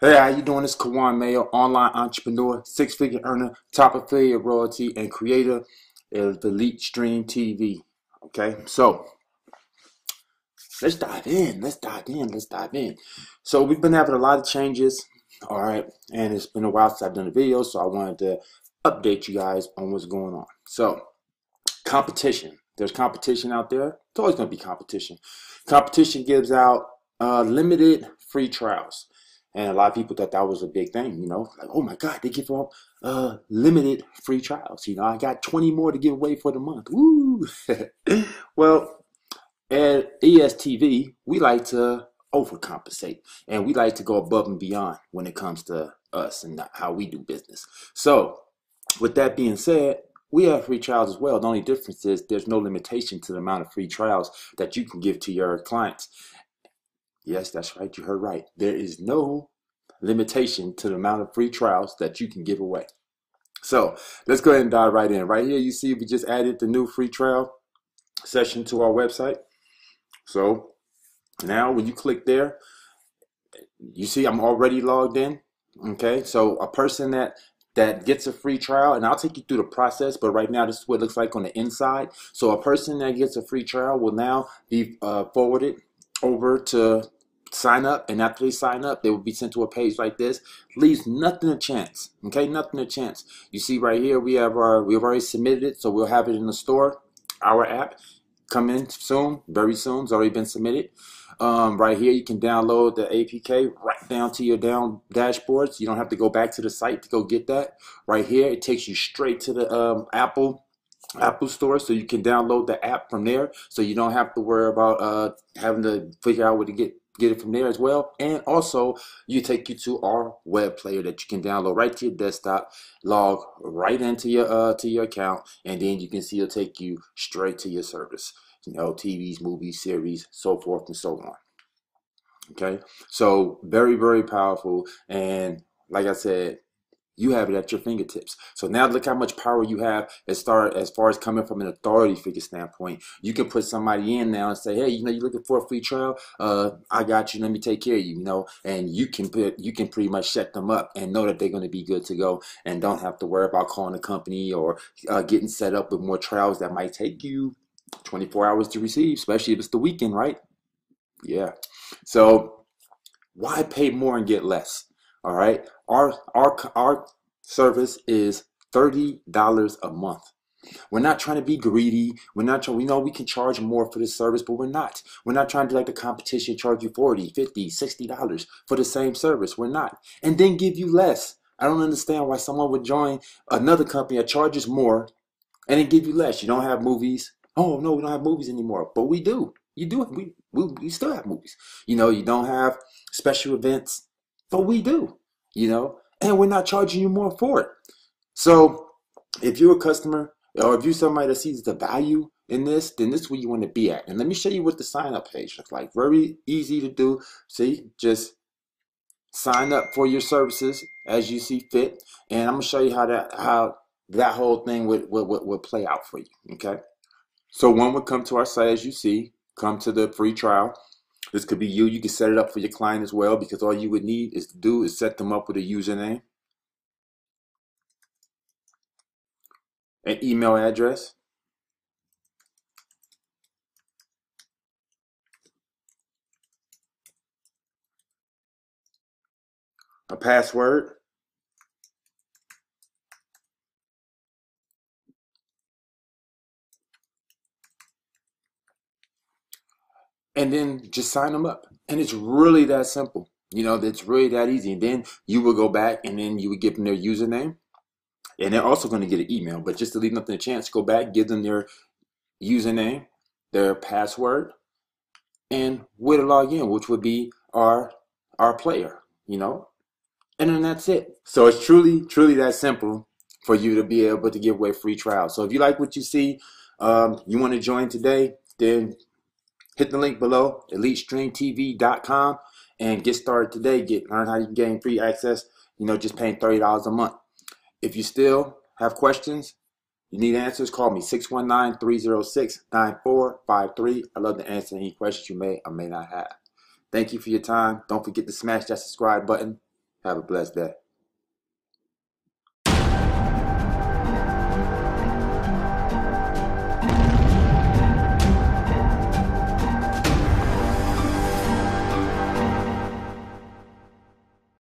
Hey, how you doing? It's Kawan Mayo, online entrepreneur, six-figure earner, top affiliate royalty, and creator of Elite Stream TV. Okay, so let's dive in. Let's dive in. Let's dive in. So we've been having a lot of changes. All right, and it's been a while since I've done a video, so I wanted to update you guys on what's going on. So, competition. There's competition out there. It's always going to be competition. Competition gives out uh, limited free trials. And a lot of people thought that was a big thing, you know, like, oh my God, they give out uh, limited free trials. You know, I got 20 more to give away for the month. Woo! well, at ESTV, we like to overcompensate and we like to go above and beyond when it comes to us and how we do business. So, with that being said, we have free trials as well. The only difference is there's no limitation to the amount of free trials that you can give to your clients. Yes, that's right. You heard right. There is no limitation to the amount of free trials that you can give away. So let's go ahead and dive right in. Right here, you see we just added the new free trial session to our website. So now when you click there, you see I'm already logged in. Okay, so a person that that gets a free trial, and I'll take you through the process, but right now this is what it looks like on the inside. So a person that gets a free trial will now be uh, forwarded over to sign up and after they sign up they will be sent to a page like this. Leaves nothing a chance okay? Nothing a chance. You see right here we have our we've already submitted it so we'll have it in the store our app. Come in soon very soon it's already been submitted. Um, right here you can download the apk right down to your down dashboards. You don't have to go back to the site to go get that. Right here it takes you straight to the um, apple Apple Store, so you can download the app from there, so you don't have to worry about uh, having to figure out where to get get it from there as well. And also, you take you to our web player that you can download right to your desktop, log right into your uh, to your account, and then you can see it'll take you straight to your service. You know, TVs, movies, series, so forth and so on. Okay, so very very powerful, and like I said, you have it at your fingertips. So now look how much power you have as far as far as coming from an authority figure standpoint. You can put somebody in now and say, hey, you know, you're looking for a free trial. Uh, I got you. Let me take care of you. You know, and you can put you can pretty much set them up and know that they're going to be good to go and don't have to worry about calling a company or uh, getting set up with more trials that might take you 24 hours to receive, especially if it's the weekend, right? Yeah. So why pay more and get less? All right. Our our our service is thirty dollars a month. We're not trying to be greedy. We're not trying, we know we can charge more for this service, but we're not. We're not trying to like the competition charge you 40, 50, 60 dollars for the same service. We're not. And then give you less. I don't understand why someone would join another company that charges more and then give you less. You don't have movies. Oh no, we don't have movies anymore. But we do. You do. We, we, we still have movies. You know, you don't have special events but we do, you know, and we're not charging you more for it. So if you're a customer or if you're somebody that sees the value in this, then this is where you want to be at. And let me show you what the sign up page looks like. Very easy to do. See, just sign up for your services as you see fit. And I'm gonna show you how that how that whole thing would, would, would, would play out for you. Okay. So one would come to our site as you see, come to the free trial. This could be you. You can set it up for your client as well because all you would need is to do is set them up with a username, an email address, a password, and then just sign them up. And it's really that simple. You know, it's really that easy. And then you will go back and then you would give them their username. And they're also going to get an email. But just to leave nothing a chance, go back, give them their username, their password, and where to log in, which would be our our player, you know? And then that's it. So it's truly, truly that simple for you to be able to give away free trials. So if you like what you see, um, you want to join today, then hit the link below, elitestreamtv.com, and get started today. Get learn how you can gain free access. You know, just paying thirty dollars a month. If you still have questions, you need answers, call me 619-306-9453. I love to answer any questions you may or may not have. Thank you for your time. Don't forget to smash that subscribe button. Have a blessed day.